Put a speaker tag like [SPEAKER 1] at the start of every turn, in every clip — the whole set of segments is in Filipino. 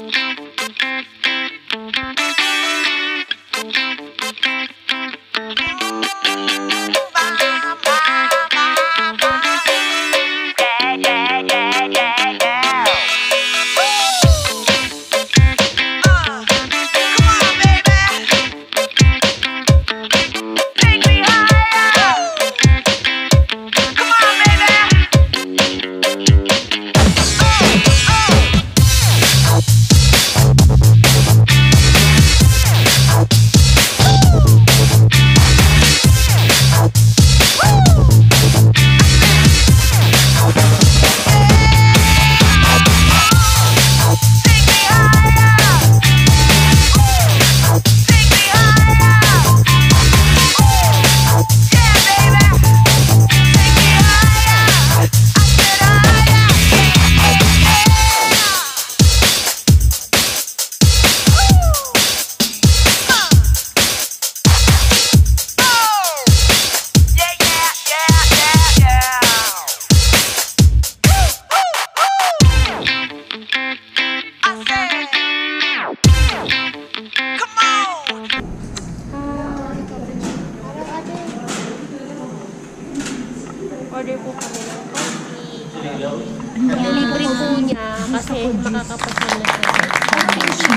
[SPEAKER 1] Order kasi makakapasal na siya.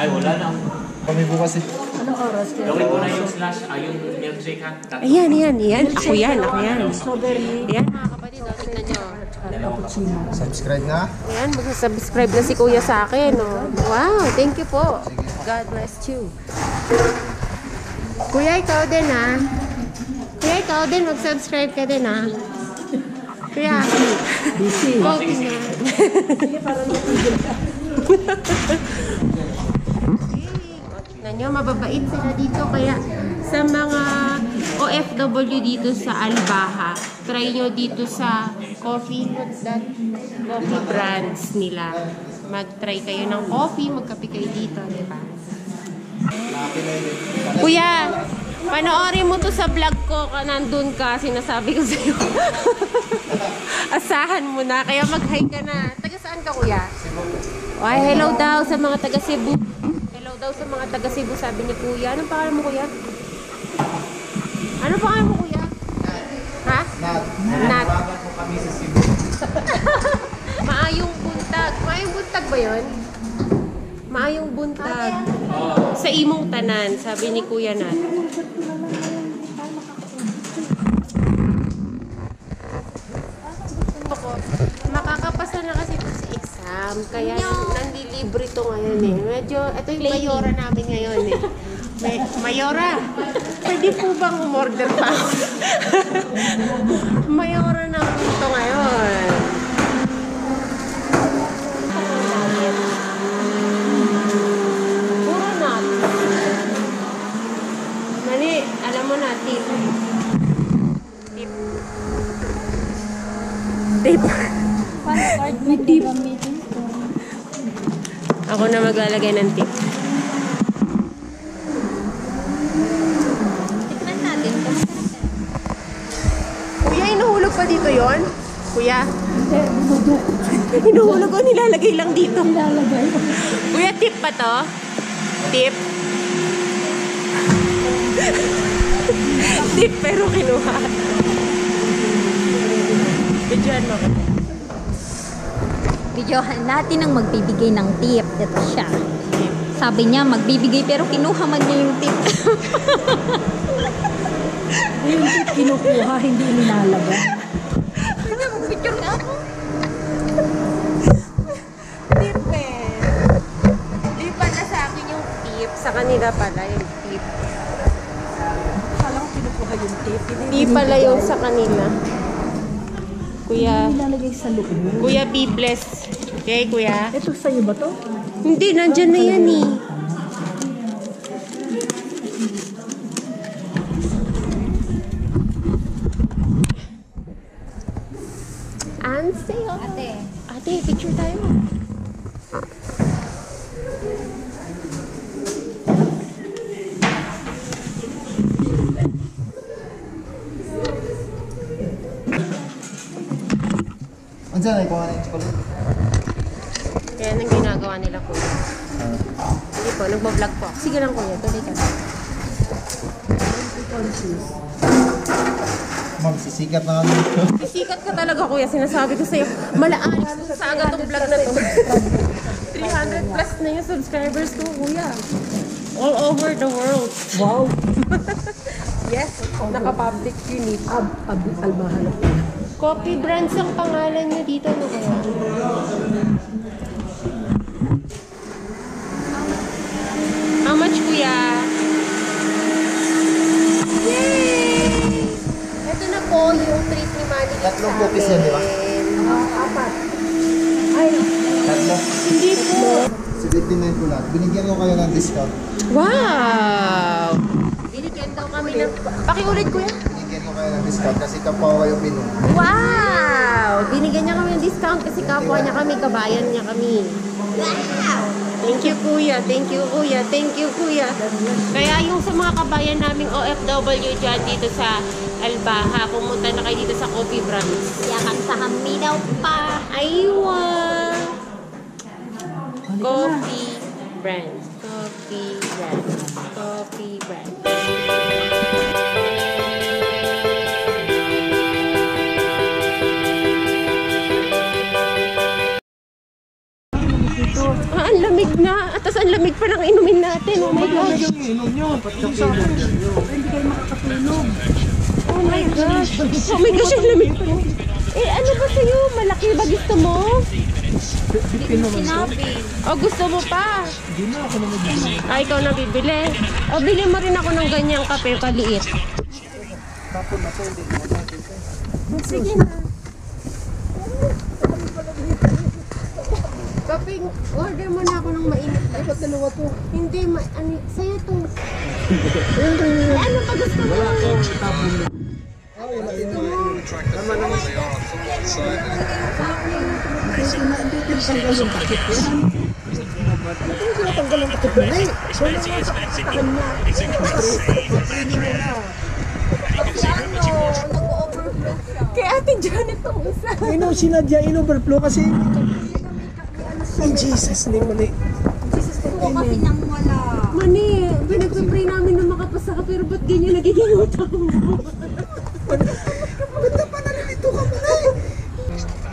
[SPEAKER 2] Ay, wala na.
[SPEAKER 3] Kami po kasi.
[SPEAKER 2] Gawin ko na yung slash, ay yung milkshake ha.
[SPEAKER 1] Ayan, ayan, ayan. Ako yan, ako yan. Ayan, mga kapatid, oh, tignan nyo.
[SPEAKER 3] Subscribe na.
[SPEAKER 1] Ayan, mag-subscribe na si Kuya sa akin. Oh. Wow, thank you po. God bless you. Kuya, ikaw din ha. Kuya, ikaw din, mag-subscribe ka din ha. Kuya, busy. Coffee na. Tignan nyo, mababait sila dito. Kaya sa mga OFW dito sa Albaha, try nyo dito sa coffee, that? Coffee brands nila. Mag-try kayo ng coffee, magkape kayo dito, di ba? Kuya, panoorin mo to sa vlog ko, ka nandun ka, sinasabi ko sa'yo. Asahan mo na, kaya mag-hi ka na. Taga saan ka, kuya? Ay, hello daw sa mga taga Cebu. Hello daw sa mga taga Cebu, sabi ni kuya. Anong pangalan mo, kuya? Anong pangalan mo, kuya? Ha? Nat.
[SPEAKER 3] Cebu.
[SPEAKER 1] Maayong buntag. Maayong buntag ba yon? Maayong buntag. Sa imong tanan, sabi ni Kuya Nat. Makakapasa na kasi ito sa exam. Kaya nandilibre to ngayon eh. Medyo, ito yung mayora namin ngayon eh. May, mayora, pwede po bang umorder pa ako? mayora namin ito ngayon. Puro nut. Nani, alam mo na, tip. Tip. Tip.
[SPEAKER 4] May tip. gamitin ko.
[SPEAKER 1] Ako na maglalagay ng tip.
[SPEAKER 4] Tikman natin kung
[SPEAKER 1] Kuya, inuhulog pa dito yon? Kuya? Inuhulog ko, nilalagay lang dito.
[SPEAKER 4] Nilalagay.
[SPEAKER 1] Kuya, tip pa to? Tip? tip pero kinuha. Bidyan mo ko.
[SPEAKER 4] Videohan natin ang magbibigay ng tip. Ito siya. Sabi niya, magbibigay pero kinuha man niya yung tip.
[SPEAKER 5] Yung tip kinukuha, hindi nilalagay.
[SPEAKER 4] Hindi, mag-picture nga ako.
[SPEAKER 1] Tip eh. Di pala sa akin yung tip. Sa kanila pala yung tip.
[SPEAKER 5] Kala ko kinukuha yung tip.
[SPEAKER 1] Di pala yung sa kanila. Kuya,
[SPEAKER 5] Nilalagay sa loob.
[SPEAKER 1] Kuya be blessed. Okay, kuya?
[SPEAKER 5] Ito sa'yo ba to?
[SPEAKER 1] Hindi, nandyan na yan eh. Anseo.
[SPEAKER 4] Ate,
[SPEAKER 1] Ate, picture tayo.
[SPEAKER 3] Andiyan ay kung ano yung chocolate.
[SPEAKER 1] Yan ang ginagawa nila kuya. Hindi po, nagbablog po. Sige lang kuya, tuloy ka.
[SPEAKER 3] Ma'am, sisikat na kami dito.
[SPEAKER 1] Sikat ka talaga kuya, sinasabi ko sa'yo. Malaalis ko sa agad tong vlog na to. 300 plus na yung subscribers ko kuya. All over the world.
[SPEAKER 5] Wow!
[SPEAKER 1] Yes, naka-public unit.
[SPEAKER 5] Ab, ab, albahan.
[SPEAKER 1] Coffee brands ang pangalan niyo dito, no kaya? How much, kuya? Yay! Ito na po yung treat ni Manny
[SPEAKER 3] Tatlong cookies yan, di ba?
[SPEAKER 5] Apat. Ay,
[SPEAKER 3] Tatlo.
[SPEAKER 1] Hindi po.
[SPEAKER 3] 79 ko lang. Binigyan ko kayo ng discount.
[SPEAKER 1] Wow! Binigyan daw kami ng... Pakiulit, kuya.
[SPEAKER 3] Binigyan ko kayo ng discount kasi kapwa kayo pinuno.
[SPEAKER 1] Wow! Binigyan niya kami ng discount kasi kapwa niya kami, kabayan niya kami. Wow! Thank you, kuya. Thank you, kuya. Thank you, kuya. Kaya yung sa mga kabayan naming OFW dyan dito sa Albaha, pumunta na kayo dito sa Coffee Brands.
[SPEAKER 4] Yakan sa haminaw pa.
[SPEAKER 1] Aywa! Coffee Brands. Coffee Brands. Coffee Brands. Ah, ang lamig na. At ang lamig pa ng inumin natin. Oh my God. Oh my gosh. Oh my gosh, ang lamig. Eh, ano ba sa'yo? Malaki ba gusto mo?
[SPEAKER 4] Sinabi.
[SPEAKER 1] O gusto mo pa? Ay, ikaw na bibili. O, bili mo rin ako ng ganyang kape kaliit. Sige na. Kape, order mo na ako ng mainit. Ay, ba't dalawa to? Hindi, ma ano, sa'yo to. Ano pa gusto mo? Kay Ate Janet tong isa.
[SPEAKER 5] Ino sinadya in-overflow kasi Ay, Jesus, hindi mali.
[SPEAKER 4] Oo kasi nang wala.
[SPEAKER 1] Mani, pinagpipray namin na makapasa ka pero ba't ganyan nagiging utang mo?
[SPEAKER 5] Ganda pa nalilito ka mo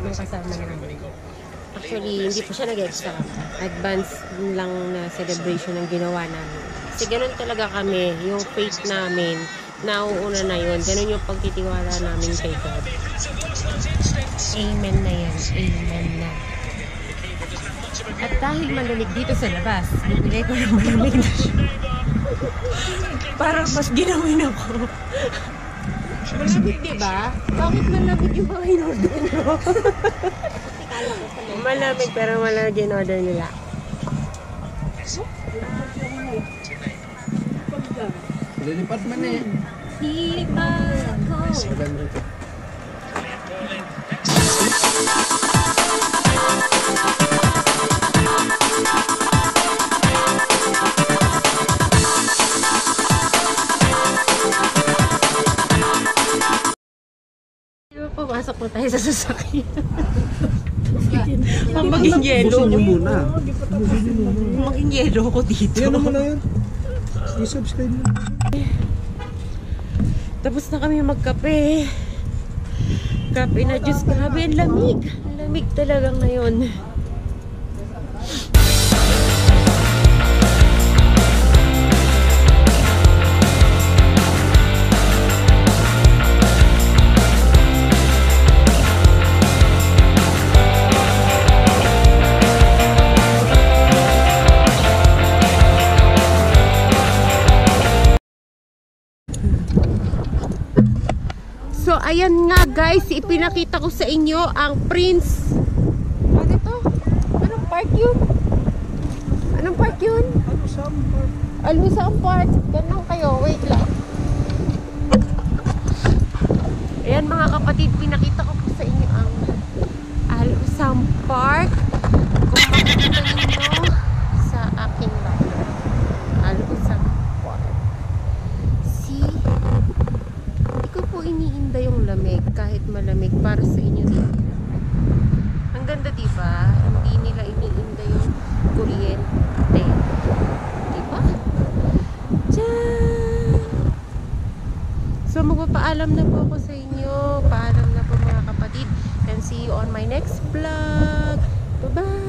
[SPEAKER 1] May kasama namin. Actually, hindi pa siya nag-extra. Advance lang na celebration ang ginawa namin. Kasi ganun talaga kami, yung faith namin, nauuna na yun. Ganun yung pagtitiwala namin kay God. Amen na yan. Amen na. At dahil malamig dito sa labas, bibili ko ng malamig na siya. Parang mas ginawin ako. Malamig, di ba? Bakit malamig yung mga in-order nyo? malamig pero malamig yung order nila.
[SPEAKER 3] Lilipat man eh.
[SPEAKER 4] Hiba ko.
[SPEAKER 1] Pumasok po tayo sa sasakyan. Ang maging yelo.
[SPEAKER 3] muna.
[SPEAKER 1] Maging yelo ko dito.
[SPEAKER 5] Yan mo na yun. I-subscribe mo.
[SPEAKER 1] Tapos na kami magkape. Kape na Diyos, grabe ang lamig. Ang lamig talaga ngayon. So, ayan nga guys, ipinakita ko sa inyo ang Prince. Ano to? Anong park yun? Anong park yun?
[SPEAKER 5] Ano sa park?
[SPEAKER 1] Alusang Park. Ganun kayo. Wait lang. Ayan mga kapatid, pinakita ko po sa inyo ang Alusang Park. Kung makikita ninyo sa aking bahay. Alusang Park. See? Hindi ko po iniinda yung lamig kahit malamig para sa inyo din. Ang ganda diba? Hindi nila iniinda natin. Te. Diba? Diyan! So, magpapaalam na po ako sa inyo. Paalam na po mga kapatid. And see you on my next vlog. Bye-bye!